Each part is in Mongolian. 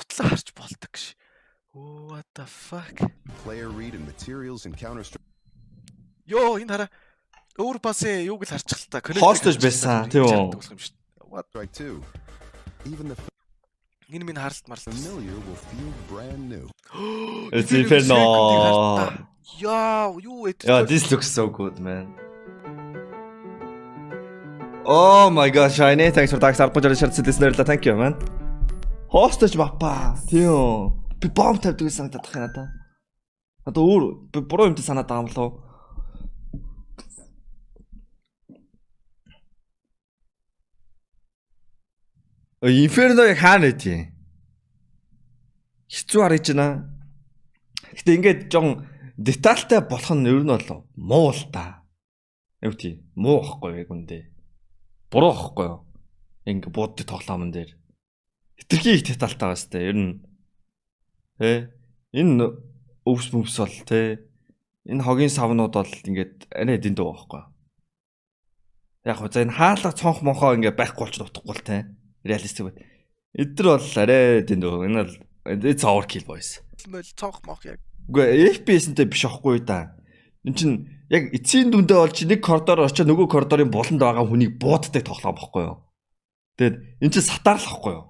утлаа харж болдог ш. What the fuck. Player read and materials in Counter Strike. Йоо энэ хараа өөр бас юуг л харчих л та. Хостож байсан, тийм үү? What Strike 2. Even the энэ минь харалт марлаа. familiar will feel brand new. It's Inferno. Яа, юу вэ? Yeah, this looks so good, man. Oh my god, Shiny, thanks for Star Pojol shirt listener la thank you, man. Hostage бапа. Тийм. Би бом тавьдаг гэсэн санагдах юм надаа. Одоо өөр би буруу юмтай санаад байгаа юм лөө. Инферно хаана байдیں۔ Хэцүү харж байна. Гэтэ ингээд жон детальтай болох нь ер нь бол муу л та. Яг тийм муу байхгүй яг үндэ. Буруу байхгүй юу? Ингээ бууддаг тоглоомн дээр. Хитрхи их детальтай байгаа сте. Ер нь Тэ энэ өвс мөвс бол тэ энэ хогийн савнууд бол ингээд арай эдийн дөө байхгүй. Яг хөө за энэ хаалга цонх монхоо ингээд байхгүй болч утгагүй л тэ реалистик байт. Эдгээр бол арай эдийн дөө. Энэ бол it's overkill boys. Мэл цонх мох яг. Үгүй FPS-нтэй биш аахгүй да. Энд чин яг эцсийн дүндээ болж нэг коридор очиж нөгөө коридорын буланд байгаа хүнийг бууддаг тоглоом бохгүй юу. Тэгээд эн чин сатаарлахгүй юу.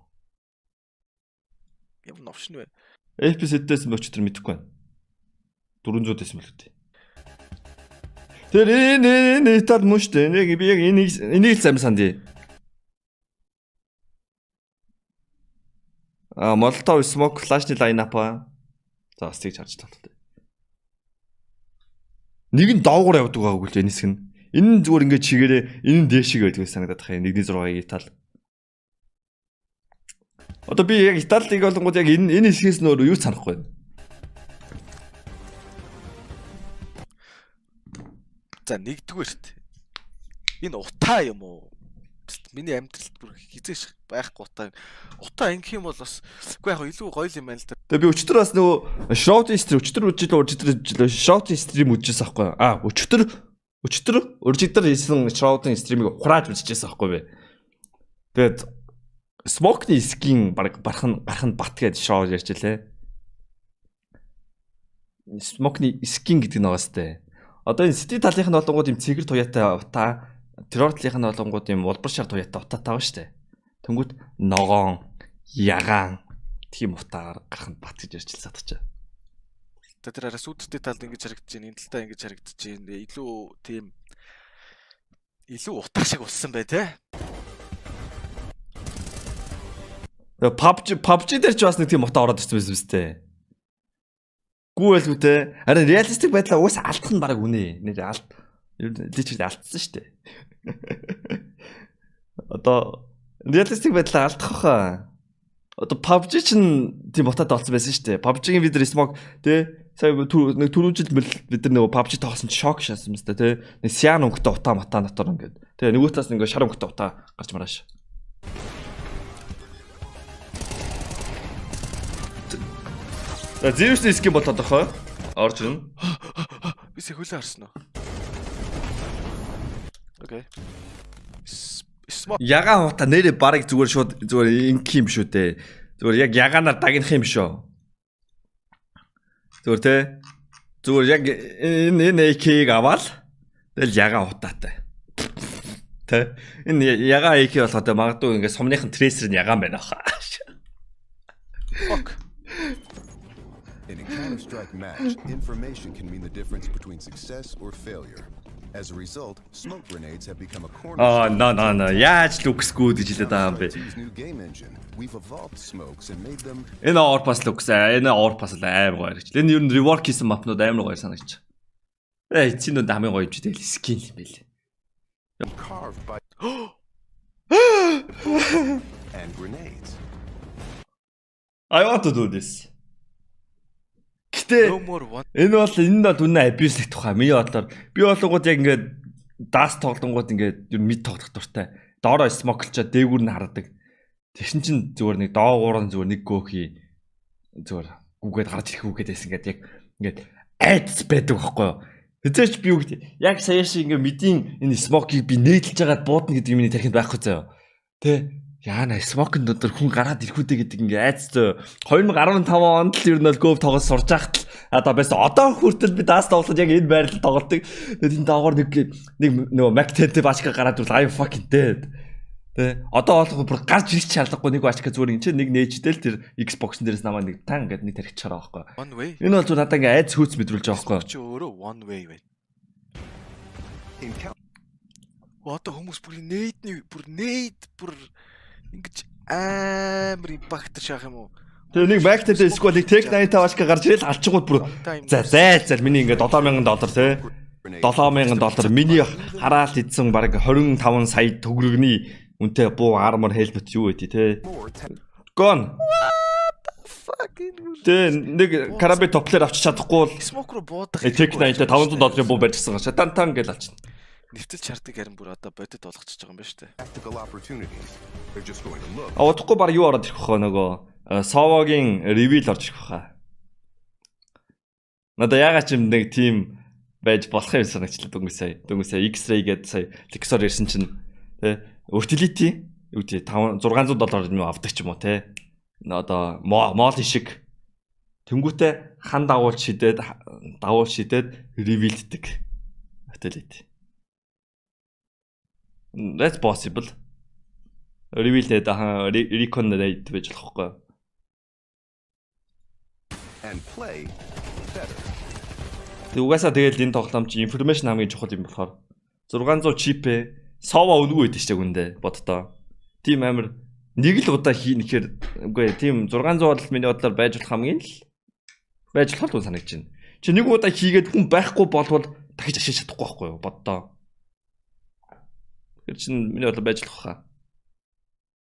Ямар новшин вэ? FPS эдээс нь өчтөр мэдэхгүй байна. 400 дэсмэл үү. Тэр энэ энэ тал мөн штэ. Нэг би яг энийг энийг л сайн сандъя. А Molotov Smoke Flash-ны line-up аа. За бас тийг харж тоглолтой. Нэг нь доогуур явдаг байгаа үгүй л энэ хэсэг нь. Энэ нь зүгээр ингээд чигээрээ энэ нь дээшиг байдаг санагдаад байгаа. 1.6-ийн Итали. Одоо би яг Италиг болонгууд яг энэ энэ хэсгээс нөр юу санахгүй байна. За нэгдүгээрт энэ утаа юм уу? Миний амьдралд бүр хизээш байхгүй утаа. Утаа ингэх юм бол бас үгүй яг илүү гоё юм байна л да. Тэгээ би өчтөр бас нөгөө short stream өчтөр үжил өчтөр short stream үжижсэн байхгүй. А өчтөр өчтөр өчтөр хийсэн short stream-ийг хурааж үзчихсэн байхгүй бэ. Тэгээд Smoke-ны скин баг гарах нь бат гэж шоу ярьж лээ. Smoke-ны скин гэдэг нь байгаа сте. Одоо энэ City талынх нь болонгууд юм цэгэр туяатай утаа, Terror талынх нь болонгууд юм улбар шар туяатай утаа таа штэ. Тэнгүүт ногоон, ягаан тийм утаагаар гарах нь бат гэж ярьж л сатчих. За тэр араас үүдтэй талд ингэж харагдаж байна, энэ талтаа ингэж харагдаж байна. Илүү тийм илүү утаа шиг болсон бай тээ. PUBG PUBG дээр ч бас нэг тийм утаа ороод ирсэн байсан биз дээ. Гүүэлгүй те. Харин реалистик байдлаа уус алдах нь баг үнэ. Нэр алд личил алдсан шүү дээ. Одоо реалистик байдлаа алдах хаа. Одоо PUBG ч тийм утаатай болсон байсан шүү дээ. PUBG-ийн бид нар smoke те сая нэг түрүүжил бид нар нөгөө PUBG тоглосон чи шок шаасан юм зү те. Нэг сян өнгөтэй утаа матаа натор ингээд. Тэгээ нөгөө таас нэг шар өнгөтэй утаа гарч марааш. За Zeus-ний скин болоод байгаа. Орж ирнэ. Би сэхүүлээ харсан уу? Окей. Ягаан хута нэрээ барыг зүгээр шууд зүгээр инк юм шүү дээ. Зүгээр яг ягаанаар дагнах юм шүү. Зүгээр те. Зүгээр яг энэ энэ AK-г аваад тэгэл ягаан хутаатай. Тэ. Энэ ягаан AK болоход магадгүй ингээд сумныхын трейсер нь ягаан байна хаа. Fuck. In a Counter-Strike match, information can mean the difference between success or failure. As a result, smoke grenades have become a Аа, cornerstone. на на на. Яаж лүксгүй гэж хэлээд байгаа юм бэ? Counter-Strike 2's new game engine. We've evolved smokes and made them Энэ энэ Overpass л амар гоё гэж. Энэ ер нь rework хийсэн мапнууд амар гоё санагч. Э, эцсийн дүнд хамгийн гоё юм чи тэгэл скин юм байл. and grenades. I want to do this. One. энэ бол энэ бол үнэ abuse гэх тухай. Миний бодлоор би болгоод яг ингээд дас тоглонгууд ингээд ер мид тоглох дуртай. Доороо смоклчаа дээгүүр нь хардаг. Тэгшин чин зүгээр нэг доогуур нь зүгээр нэг гөөхий зүгээр гүгээд гарч ирэх үгээд байсан ингээд яг ингээд айдс байдаг байхгүй юу? Тэзээч би үг яг сая шиг ингээд мэдийн энэ смокийг би нээдлж жагаад буудна гэдэг юмний тархинд байхгүй заяа. Тэ Яана смокин дотор хүн гараад ирэхүүдээ гэдэг ингээ айцтай 2015 онд л ер нь бол гов тоглож сурж байхад л одоо бас одоо хүртэл би даас тоглоод яг энэ байрлал тоглолтыг энэ даагаар нэг нэг нөгөө Mac 10 бачка гараад ирвэл I fucking dead. Тэ одоо болох бүр гарч ирэх шаардлагагүй нэг бачка зүгээр энэ чинь нэг нээждэл тэр Xbox-н дээрээс намаа нэг тан гэдэг нэг тарих чараа байхгүй. One way. Энэ бол зүгээр надаа ингээ айц хөөц мэдрүүлж байгаа байхгүй. Чи өөрөө one way байна. Одоо хүмүүс бүр нээдний бүр нээд бүр ингэж амар импакт шаах юм уу? Тэгээ нэг Mac 10 эсвэл нэг Tech 95 бачка гарч ирэл алчгууд бүр за зайл зайл миний ингээ 7000 доллар те grenade 7000 доллар миний хараалт идсэн баг 25 сая төгрөгний үнэтэй буу армор хэлбэт юу more te- Гон. Тэ нэг караби топлер авчиж чадахгүй бол смок руу буудах. Tech 90 500 долларын буу барьжсан гашаа тан гэж алчна. Нэвтэл чардыг харин бүр одоо бодит болгочихж байгаа юм байна шүү дээ. А удахгүй баг юу ороод ирэх вэ нөгөө э, Совогийн ревил орж ирэх баха. Надаа ягаад ч юм нэг тим байж болох юм санагчлаа дөнгөс сая. Дөнгөс сая X-ray гэдэг сая Lexor ирсэн чинь тэ Utility юу тий 5 600 доллар юм авдаг ч юм уу те. Одоо мол шиг тэнгүүтээ хан дагуул шидэд дагуул шидэд ревилддэг. Utility. That's possible. Reveal-д хаан recon rate байж болох байхгүй. And play better. Тэг угаасаа тэгэл энэ тоглоом чи information хамгийн чухал юм болохоор 600 чипээ сова өнгөө өгдөө шүү дээ боддоо. Тим амир нэг л удаа хийнэхээр үгүй тийм 600 бол миний бодлоор байж болох хамгийн л байж болох л санагдаж байна. Чи нэг удаа хийгээд хүн байхгүй болвол дахиж ашиглаж чадахгүй байхгүй юу боддоо. Тэр чинь миний бодлоор байж болох хаа.